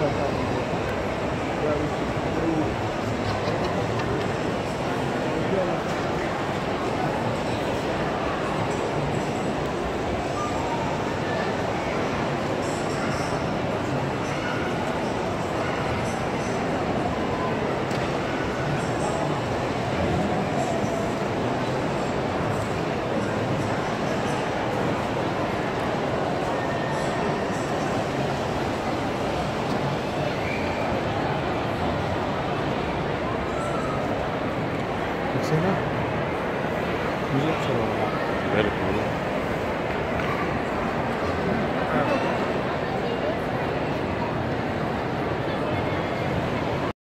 Thank you. Baksana. Güzel bir şey var. Verim oğlum.